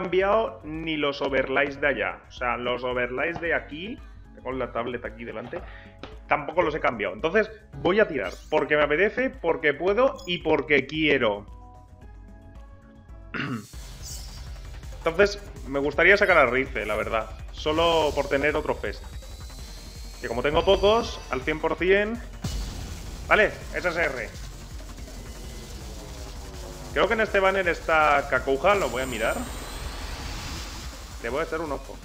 cambiado ni los overlays de allá. O sea, los overlays de aquí, tengo la tablet aquí delante, tampoco los he cambiado. Entonces voy a tirar, porque me apetece, porque puedo y porque quiero. Entonces, me gustaría sacar a Rife, la verdad. Solo por tener otro fest. Que como tengo pocos, al 100%... Vale, SSR. Creo que en este banner está Kakuja, lo voy a mirar. Le voy a echar un ojo.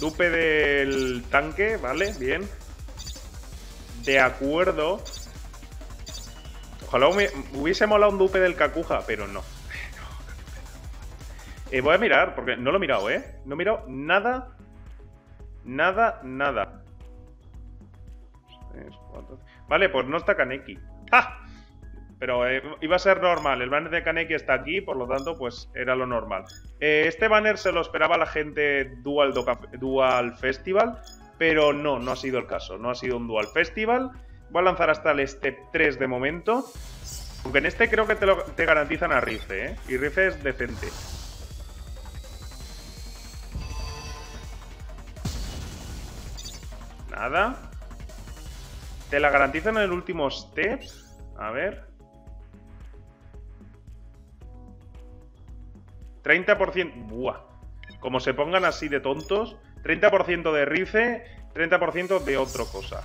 Dupe del tanque, vale, bien. De acuerdo. Ojalá hubiese molado un dupe del Kakuja, pero no. Eh, voy a mirar, porque no lo he mirado, ¿eh? No he mirado nada. Nada, nada. Vale, pues no está Kaneki. ¡Ja! Pero eh, iba a ser normal. El banner de Kaneki está aquí, por lo tanto, pues era lo normal. Eh, este banner se lo esperaba la gente Dual, Dual Festival, pero no, no ha sido el caso. No ha sido un Dual Festival. Voy a lanzar hasta el Step 3 de momento. Aunque en este creo que te, te garantizan a Rife, ¿eh? Y Rife es decente. Nada. Te la garantizan en el último step. A ver. 30%. Buah. Como se pongan así de tontos. 30% de Rife, 30% de otra cosa.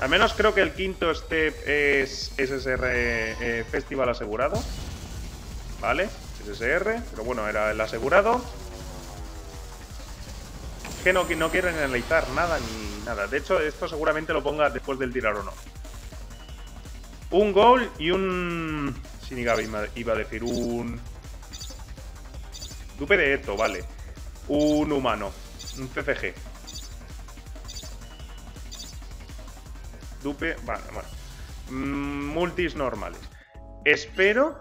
Al menos creo que el quinto step es SSR eh, Festival asegurado. ¿Vale? SSR, pero bueno, era el asegurado. Que no, no quieren analizar nada ni nada. De hecho, esto seguramente lo ponga después del tirar o no. Un gol y un... Shinigami iba a decir un... Dupe de Eto, vale. Un humano. Un CCG. Dupe... Vale, bueno. Mm, multis normales. Espero...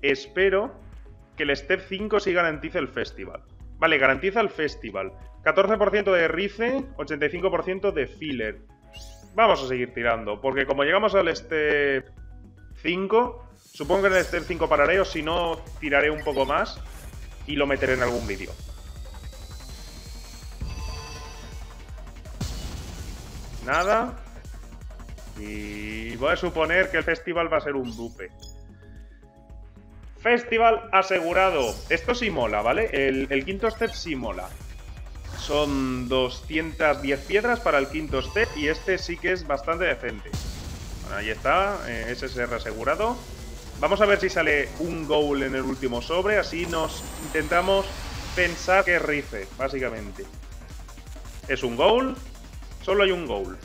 Espero que el Step 5 sí garantice el festival. Vale, garantiza el festival. 14% de Rice, 85% de filler. Vamos a seguir tirando, porque como llegamos al Step 5, supongo que en el Step 5 pararé, o si no, tiraré un poco más y lo meteré en algún vídeo. Nada. Y voy a suponer que el festival va a ser un dupe. Festival asegurado. Esto sí mola, ¿vale? El, quinto step sí mola. Son 210 piedras para el quinto step y este sí que es bastante decente. Bueno, ahí está, eh, SSR asegurado. Vamos a ver si sale un goal en el último sobre, así nos intentamos pensar que rife, básicamente. Es un goal, solo hay un goal.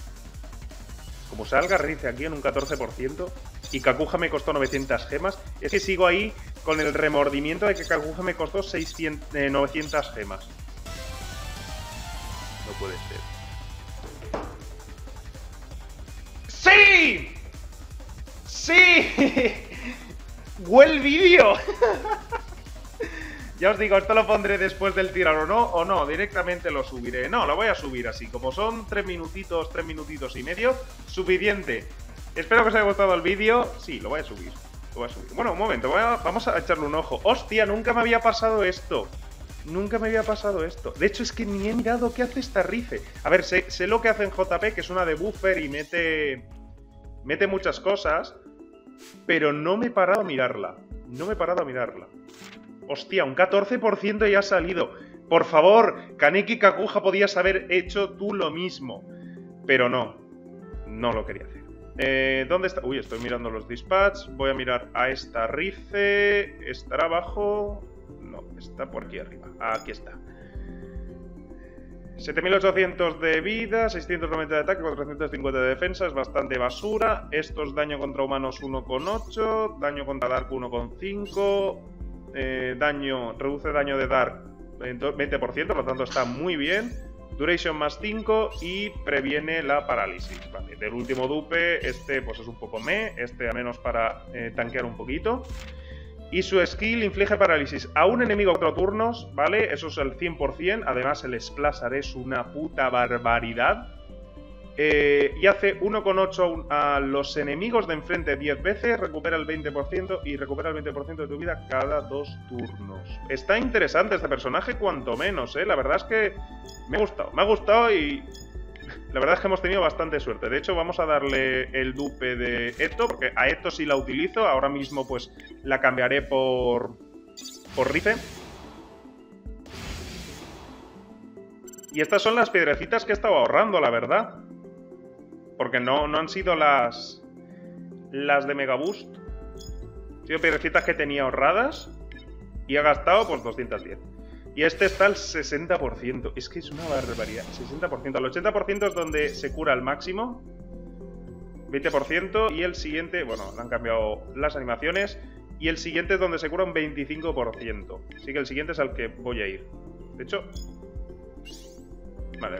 Como salga rife aquí en un 14%, y Kakuja me costó 900 gemas. Es que sigo ahí con el remordimiento de que Kakuja me costó 600, 900 eh, gemas. Puede ser. ¡Sí! ¡Sí! ¡Huel vídeo! ya os digo, esto lo pondré después del tirar o no, o no, directamente lo subiré. No, lo voy a subir así, como son 3 minutitos, 3 minutitos y medio, suficiente. Espero que os haya gustado el vídeo. Sí, lo voy a subir. Lo voy a subir. Bueno, un momento, vamos a echarle un ojo. ¡Hostia! Nunca me había pasado esto. Nunca me había pasado esto. De hecho, es que ni he mirado qué hace esta rife. A ver, sé, lo que hace en JP, que es una de buffer y mete. Mete muchas cosas. Pero no me he parado a mirarla. No me he parado a mirarla. Hostia, un 14% ya ha salido. Por favor, Kaneki Kakuja podías haber hecho tú lo mismo. Pero no. No lo quería hacer. Eh, ¿Dónde está? Uy, estoy mirando los dispatch. Voy a mirar a esta rife. ¿Estará abajo? No, está por aquí arriba. Aquí está. 7800 de vida, 690 de ataque, 450 de defensa, es bastante basura. Esto es daño contra humanos 1,8, daño contra Dark 1,5, eh, daño, reduce daño de Dark 20%, por lo tanto está muy bien. Duration más 5 y previene la parálisis. Vale, del último dupe, este pues es un poco me, este a menos para eh, tanquear un poquito. Y su skill inflige parálisis a un enemigo cuatro turnos, ¿vale? Eso es el 100%. Además, el Splasar es una puta barbaridad. Eh, y hace 1,8 a los enemigos de enfrente 10 veces, recupera el 20% y recupera el 20% de tu vida cada dos turnos. Está interesante este personaje, cuanto menos, ¿eh? La verdad es que me ha gustado, me ha gustado y la verdad es que hemos tenido bastante suerte. De hecho, vamos a darle el dupe de Eto, porque a Eto sí la utilizo. Ahora mismo, pues, la cambiaré por, por Rife. Y estas son las piedrecitas que he estado ahorrando, la verdad. Porque no, no han sido las, las de Mega Boost. Han sido piedrecitas que tenía ahorradas y he gastado pues 210. Y este está al 60%. Es que es una barbaridad. 60%. Al 80% es donde se cura al máximo. 20%. Y el siguiente, bueno, han cambiado las animaciones. Y el siguiente es donde se cura un 25%. Así que el siguiente es al que voy a ir. De hecho... Vale,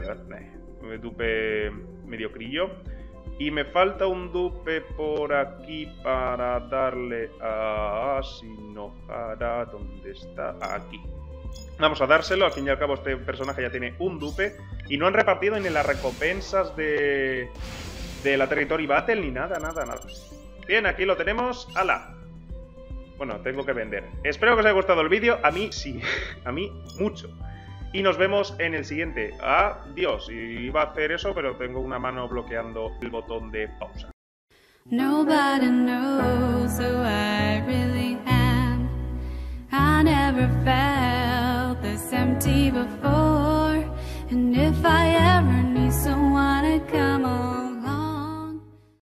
me dupe medio crillo. Y me falta un dupe por aquí para darle a Sinojara. ¿Dónde está? Aquí. Vamos a dárselo, al fin y al cabo este personaje ya tiene un dupe y no han repartido ni las recompensas de, de la Territory Battle ni nada, nada, nada. Bien, aquí lo tenemos. ¡Hala! Bueno, tengo que vender. Espero que os haya gustado el vídeo. A mí sí, a mí mucho. Y nos vemos en el siguiente. Adiós. Iba a hacer eso, pero tengo una mano bloqueando el botón de pausa. Nobody knows